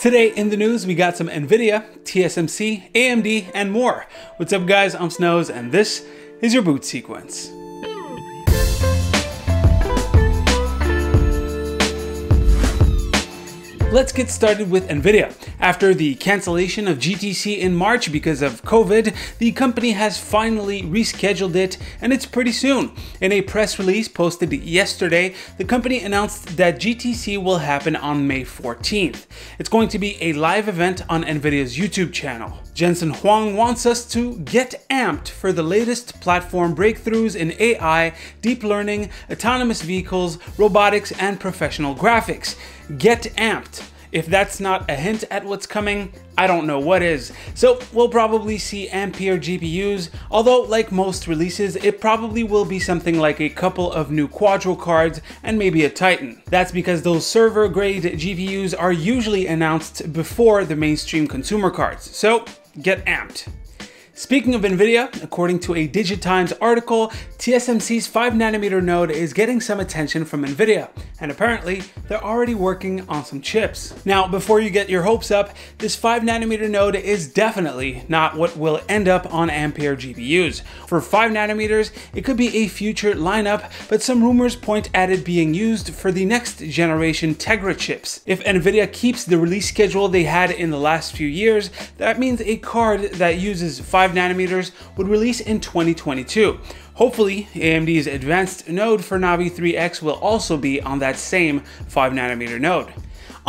Today in the news, we got some NVIDIA, TSMC, AMD, and more. What's up guys, I'm Snows, and this is your boot sequence. Let's get started with Nvidia. After the cancellation of GTC in March because of COVID, the company has finally rescheduled it and it's pretty soon. In a press release posted yesterday, the company announced that GTC will happen on May 14th. It's going to be a live event on Nvidia's YouTube channel. Jensen Huang wants us to get amped for the latest platform breakthroughs in AI, deep learning, autonomous vehicles, robotics, and professional graphics. Get amped. If that's not a hint at what's coming, I don't know what is. So we'll probably see Ampere GPUs, although like most releases, it probably will be something like a couple of new Quadro cards and maybe a Titan. That's because those server grade GPUs are usually announced before the mainstream consumer cards. So get amped. Speaking of NVIDIA, according to a DigiTimes article, TSMC's 5nm node is getting some attention from NVIDIA, and apparently they're already working on some chips. Now, before you get your hopes up, this 5 nanometer node is definitely not what will end up on Ampere GPUs. For 5 nanometers, it could be a future lineup, but some rumors point at it being used for the next generation Tegra chips. If NVIDIA keeps the release schedule they had in the last few years, that means a card that uses 5 5 nanometers would release in 2022. Hopefully, AMD's advanced node for Navi 3X will also be on that same 5 nanometer node.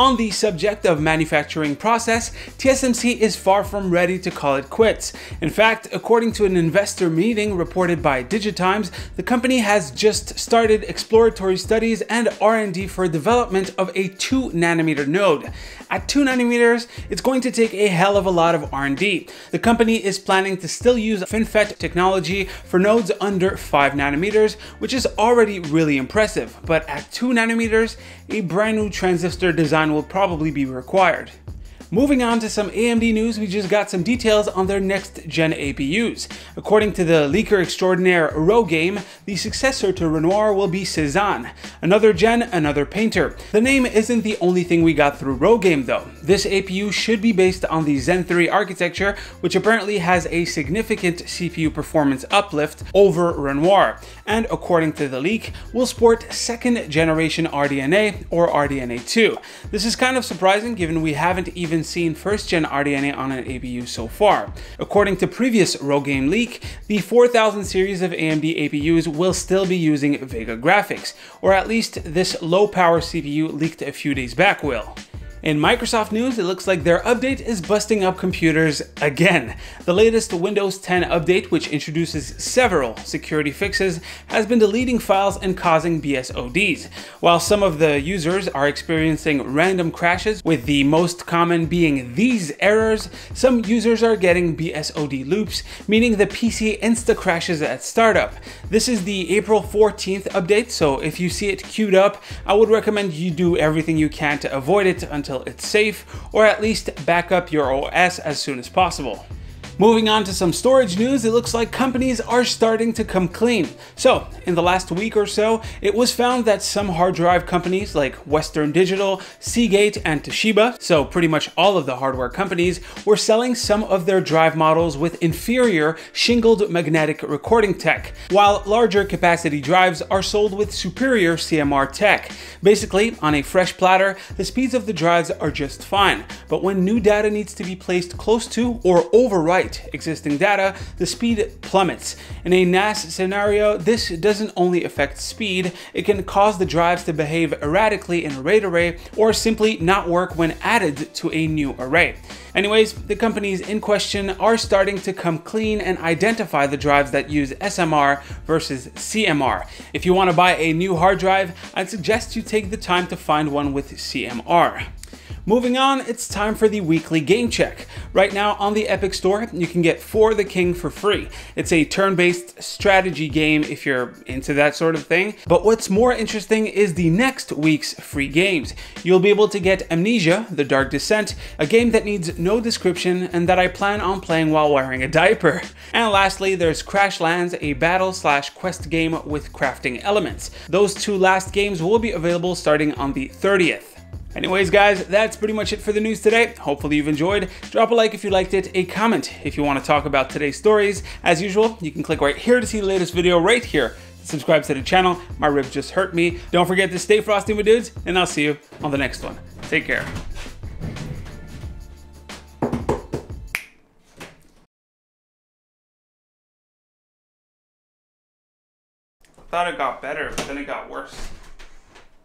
On the subject of manufacturing process, TSMC is far from ready to call it quits. In fact, according to an investor meeting reported by Digitimes, the company has just started exploratory studies and R&D for development of a 2 nanometer node. At 2 nanometers, it's going to take a hell of a lot of R&D. The company is planning to still use FinFET technology for nodes under 5 nanometers, which is already really impressive, but at 2 nanometers, a brand new transistor design will probably be required. Moving on to some AMD news, we just got some details on their next gen APUs. According to the leaker extraordinaire RoGame, the successor to Renoir will be Cezanne. Another gen, another painter. The name isn't the only thing we got through RoGame though. This APU should be based on the Zen 3 architecture, which apparently has a significant CPU performance uplift over Renoir, and according to the leak, will sport second generation RDNA or RDNA 2. This is kind of surprising given we haven't even even seen first gen RDNA on an APU so far. According to previous RoGame leak, the 4000 series of AMD APUs will still be using Vega graphics, or at least this low power CPU leaked a few days back will. In Microsoft news, it looks like their update is busting up computers again. The latest Windows 10 update, which introduces several security fixes, has been deleting files and causing BSODs. While some of the users are experiencing random crashes, with the most common being these errors, some users are getting BSOD loops, meaning the PC insta crashes at startup. This is the April 14th update, so if you see it queued up, I would recommend you do everything you can to avoid it until until it's safe, or at least back up your OS as soon as possible. Moving on to some storage news, it looks like companies are starting to come clean. So, in the last week or so, it was found that some hard drive companies like Western Digital, Seagate, and Toshiba, so pretty much all of the hardware companies, were selling some of their drive models with inferior shingled magnetic recording tech, while larger capacity drives are sold with superior CMR tech. Basically, on a fresh platter, the speeds of the drives are just fine, but when new data needs to be placed close to or overwrite existing data, the speed plummets. In a NAS scenario, this doesn't only affect speed, it can cause the drives to behave erratically in a RAID array or simply not work when added to a new array. Anyways, the companies in question are starting to come clean and identify the drives that use SMR versus CMR. If you want to buy a new hard drive, I'd suggest you take the time to find one with CMR. Moving on, it's time for the weekly game check. Right now on the Epic Store, you can get For the King for free. It's a turn-based strategy game if you're into that sort of thing. But what's more interesting is the next week's free games. You'll be able to get Amnesia, The Dark Descent, a game that needs no description and that I plan on playing while wearing a diaper. And lastly, there's Crashlands, a battle slash quest game with crafting elements. Those two last games will be available starting on the 30th. Anyways, guys, that's pretty much it for the news today. Hopefully you've enjoyed. Drop a like if you liked it, a comment if you want to talk about today's stories. As usual, you can click right here to see the latest video right here. Subscribe to the channel. My rib just hurt me. Don't forget to stay frosty with dudes, and I'll see you on the next one. Take care. thought it got better, but then it got worse.